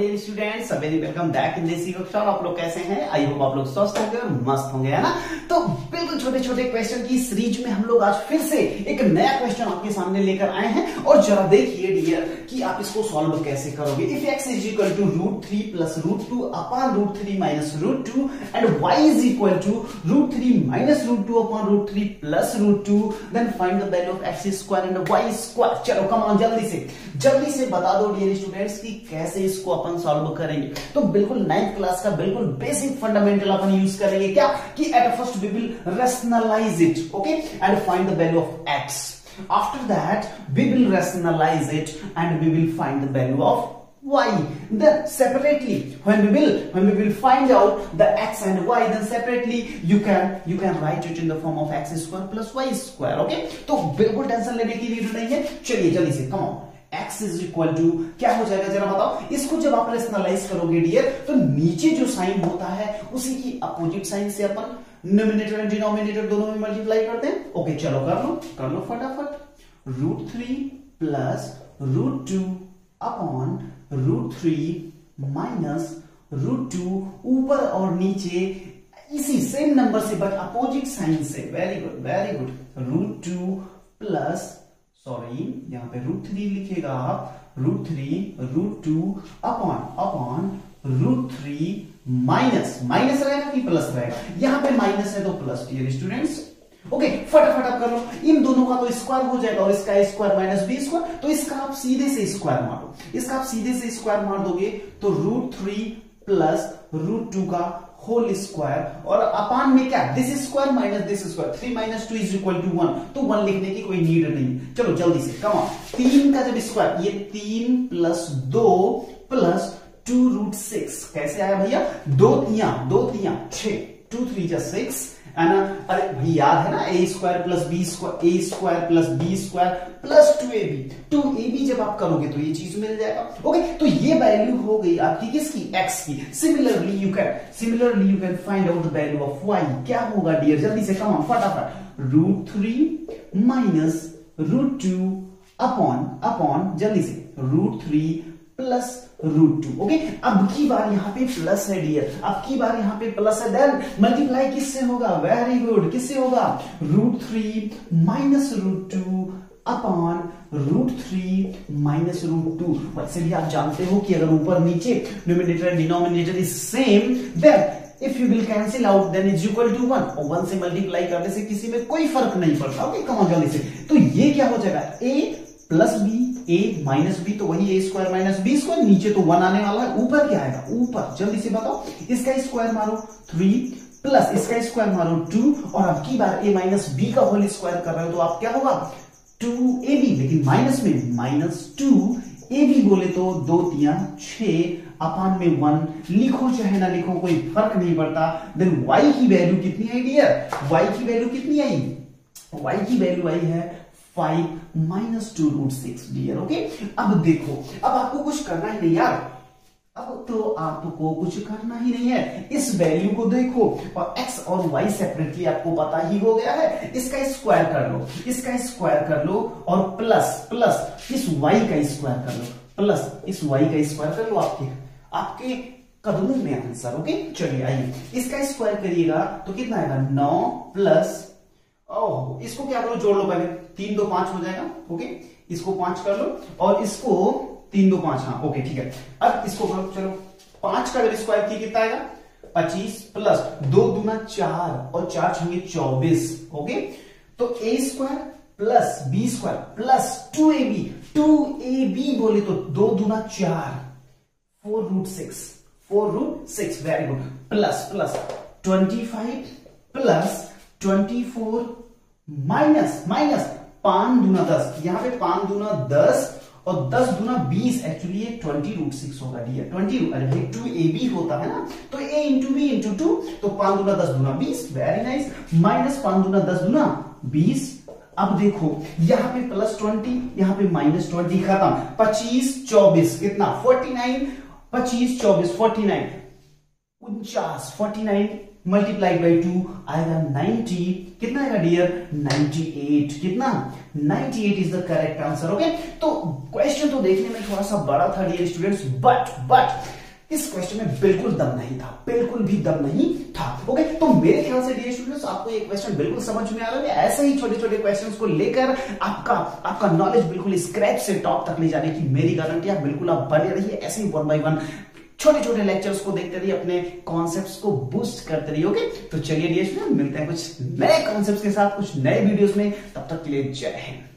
Dear students very welcome back in देसी कक्षा आप लोग कैसे हैं? आई होप आप लोग स्वस्थ होंगे और मस्त होंगे, है ना? तो बिल्कुल छोटे छोटे क्वेश्चन की सीरीज़ में हम लोग आज फिर से एक नया क्वेश्चन आपके सामने लेकर आए हैं। और जरा देखिए डियर कि आप इसको सॉल्व कैसे करोगे? If x is equal to root three plus root two upon root three minus root two and y is equal to root three minus root two upon root three plus root two then find the value of x square and y square चलो come on जल्दी से। जल्दी से बता दो dear students की कैसे इसको अपन सॉल्व करेंगे तो बिल्कुल नाइन्थ क्लास का बिल्कुल बेसिक फंडामेंटल अपन यूज़ करेंगे क्या कि at first we will rationalize it okay and find the value of x after that we will rationalize it and we will find the value of y then separately when we will when we will find out the x and y then separately you can you can write it in the form of x square plus y square okay तो बिल्कुल tension लेने की need नहीं है चलिए जल्दी से come on x is equal to क्या हो जाएगा जरा बताओ? इसको जब आप रेशनलाइज करोगे डियर तो नीचे जो साइन होता है, उसी की अपोजिट साइन से अपन नोमिनेटर एंड डिनोमिनेटर दोनों में मल्टीप्लाई करते हैं। ओके चलो कर लो कर लो फटाफट। Root three plus root two upon root three minus root two ऊपर और नीचे, इसी सेम नंबर से बट अपोजिट साइन से। Very good very good root two plus sorry यहाँ पे रूट थ्री लिखेगा आप। Root three root two upon upon root three minus minus रहेगा कि प्लस रहेगा? यहाँ पे माइनस है तो प्लस डियर स्टूडेंट्स ओके फटाफट आप कर लो। इन दोनों का तो स्क्वायर हो जाएगा और इसका स्क्वायर माइनस बी स्क्वायर तो इसका आप सीधे से स्क्वायर मारो। इसका आप सीधे से स्क्वायर मार दोगे तो root three plus root two का होल स्क्वायर और अपान में क्या? This square minus this square three minus two is equal to one तो वन लिखने की कोई नीड नहीं। चलो, जल्दी से कमा तीन का जब स्क्वायर ये तीन प्लस दो प्लस टू रूट सिक्स कैसे आया भैया? दो तिया दो तिया छ टू थ्री जा सिक्स अरे भाई, याद है ना? A square plus B square A square plus B square plus two A B two A B जब आप करोगे तो ये चीज़ मिल जाएगा। ओके तो ये वैल्यू हो गई आपकी किसकी? एक्स की। Similarly you can similarly you can find out the value of y क्या होगा डियर जल्दी से कम फटाफट। Root three minus root two upon upon जल्दी से। Root three plus root two okay अब की बार यहाँ पे प्लस है डियर अब की बार यहाँ पे प्लस है देन मल्टीप्लाई किससे होगा? वेरी गुड किससे होगा? Root three minus root two upon root three minus root two वैसे भी आप जानते हो कि अगर ऊपर नीचे numerator and denominator is same then if you will cancel out then is equal to one और वन से मल्टीप्लाई करने से किसी में कोई फ़र्क नहीं पड़ता ओके कम जल्दी से। तो ये क्या हो जाएगा? A plus B A minus B तो वही A square minus B square नीचे तो वन आने वाला है, ऊपर क्या आएगा? ऊपर। जल्दी से बताओ, इसका स्क्वायर मारो थ्री प्लस इसका स्क्वायर मारो टू और अब की बार ए माइनस बी का होल स्क्वायर कर रहे हो तो आप क्या होगा? टू ए बी लेकिन माइनस में माइनस टू ए बी बोले तो दो तिया छ अपान में वन लिखो चाहे ना लिखो, कोई फ़र्क नहीं पड़ता। देन वाई की वैल्यू कितनी आई डियर वाई की वैल्यू कितनी आई? वाई की वैल्यू आई है five minus two root six dear okay अब देखो, अब आपको कुछ करना ही नहीं यार। अब तो आपको कुछ करना ही नहीं है। इस वैल्यू को देखो, और x और y सेपरेटली आपको पता ही हो गया है। इसका स्क्वायर कर लो, इसका स्क्वायर कर लो, और प्लस प्लस इस y का स्क्वायर कर लो। प्लस इस y का स्क्वायर कर लो आपके आपके कदमों में आंसर ओके चलिए आइए। इसका स्क्वायर करिएगा तो कितना आएगा? नौ प्लस ओह, इसको क्या करो? जोड़ लो पहले। तीन दो पाँच हो जाएगा, ओके? इसको पाँच कर लो और इसको तीन दो पाँच हाँ ओके, ठीक है। अब इसको करो, चलो, पाँच का अगर स्क्वायर किया कितना आएगा? पच्चीस प्लस दो दूना चार और चार छंगे चौबीस, ओके? तो A square plus B square plus two A B two A B बोले तो दो दूना चार four root six four root six very good plus plus twenty five plus twenty four minus minus पाँच दूना दस। यहाँ पे पाँच दूना दस और दस दूना बीस। एक्चुअली ट्वेंटी रूट सिक्स होगा डियर ट्वेंटी अरे टू ए बी होता है ना? तो A into B into two तो पाँच दूना दस दूना बीस। वेरी नाइस माइनस पाँच दूना दस दूना बीस। अब देखो, यहाँ पे प्लस ट्वेंटी यहाँ पे माइनस ट्वेंटी खत्म। पच्चीस, चौबीस कितना फोर्टी नाइन पच्चीस, चौबीस फोर्टी नाइन उनचास forty nine multiplied by two आएगा 90 कितना आएगा डियर 98 कितना? 98 is the correct answer okay तो क्वेश्चन तो देखने में थोड़ा सा बड़ा था डियर स्टूडेंट्स बट बट इस क्वेश्चन में बिल्कुल दम नहीं था, बिल्कुल भी दम नहीं था ओके तो मेरे ख्याल से डियर स्टूडेंट्स आपको ये क्वेश्चन बिल्कुल समझ में आ रहा है ऐसे ही छोटे छोटे क्वेश्चंस को लेकर आपका आपका नॉलेज बिल्कुल स्क्रैच से टॉप तक ले जाने की मेरी गारंटी है, बिल्कुल आप बने रहिए, ऐसे ही वन बाई वन छोटे छोटे लेक्चर्स को देखते रहिए, अपने कॉन्सेप्ट्स को बूस्ट करते रहिए ओके तो चलिए डियर मिलते हैं कुछ नए कॉन्सेप्ट्स के साथ, कुछ नए वीडियोस में। तब तक के लिए जय हिंद।